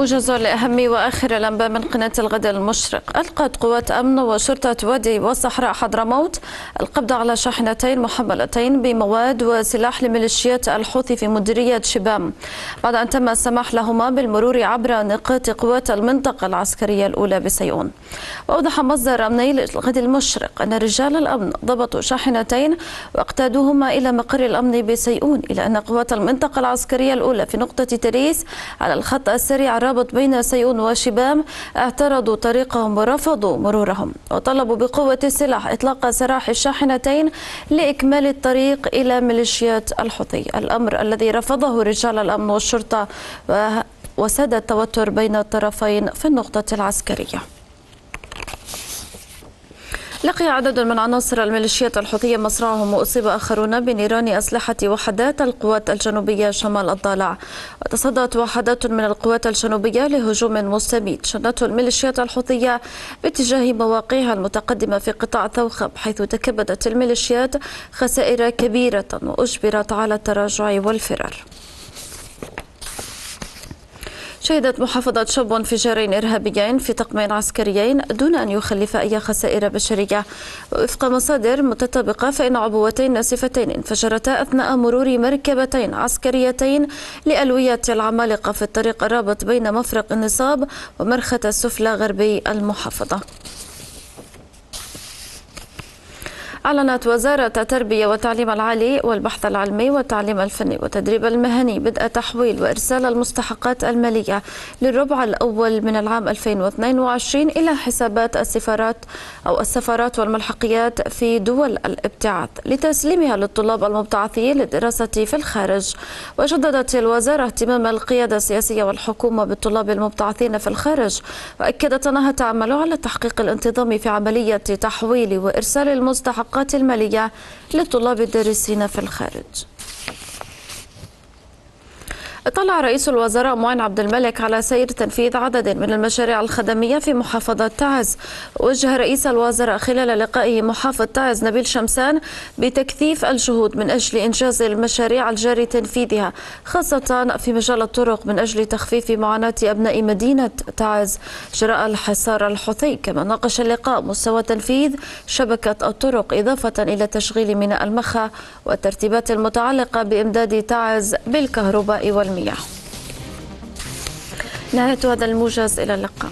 موجز لأهم وآخر الأنباء من قناة الغد المشرق. ألقت قوات أمن وشرطة وادي وصحراء حضرموت القبض على شاحنتين محملتين بمواد وسلاح لميليشيات الحوثي في مديرية شبام. بعد أن تم السماح لهما بالمرور عبر نقاط قوات المنطقة العسكرية الأولى بسيئون وأوضح مصدر أمني للغد المشرق أن رجال الأمن ضبطوا شاحنتين واقتادوهما إلى مقر الأمن بسيئون إلى أن قوات المنطقة العسكرية الأولى في نقطة تريس على الخط السريع الرابط بين سيئون وشبام اعترضوا طريقهم ورفضوا مرورهم. وطلبوا بقوة السلاح إطلاق سراح الشاحنتين لإكمال الطريق إلى ميليشيات الحوثي. الأمر الذي رفضه رجال الأمن والشرطة وساد التوتر بين الطرفين في النقطة العسكرية. لقي عدد من عناصر الميليشيات الحوثية مصرعهم وأصيب آخرون بنيران أسلحة وحدات القوات الجنوبية شمال الضالع. وتصدت وحدات من القوات الجنوبية لهجوم مستميت شنته الميليشيات الحوثية باتجاه مواقعها المتقدمة في قطاع ثوخب حيث تكبدت الميليشيات خسائر كبيرة وأجبرت على التراجع والفرار. شهدت محافظة شب انفجارين إرهابيين في طقمين عسكريين دون أن يخلف أي خسائر بشرية. وفق مصادر متطابقة فإن عبوتين ناسفتين انفجرتا أثناء مرور مركبتين عسكريتين لألوية العمالقة في الطريق الرابط بين مفرق النصاب ومرخة السفلى غربي المحافظة. أعلنت وزارة التربية والتعليم العالي والبحث العلمي والتعليم الفني والتدريب المهني بدء تحويل وإرسال المستحقات المالية للربع الأول من العام 2022 إلى حسابات السفارات أو السفارات والملحقيات في دول الابتعاث لتسليمها للطلاب المبتعثين للدراسة في الخارج. وجددت الوزارة اهتمام القيادة السياسية والحكومة بالطلاب المبتعثين في الخارج وأكدت أنها تعمل على تحقيق الانتظام في عملية تحويل وإرسال المستحقات المستحقات المالية للطلاب الدارسين في الخارج. اطلع رئيس الوزراء معين عبد الملك على سير تنفيذ عدد من المشاريع الخدمية في محافظة تعز. وجه رئيس الوزراء خلال لقائه محافظ تعز نبيل شمسان بتكثيف الجهود من أجل إنجاز المشاريع الجاري تنفيذها خاصة في مجال الطرق من أجل تخفيف معاناة أبناء مدينة تعز. جراء الحصار الحوثي كما ناقش اللقاء مستوى تنفيذ شبكة الطرق إضافة إلى تشغيل ميناء المخا والترتيبات المتعلقة بإمداد تعز بالكهرباء والمياه نهاية هذا الموجز إلى اللقاء.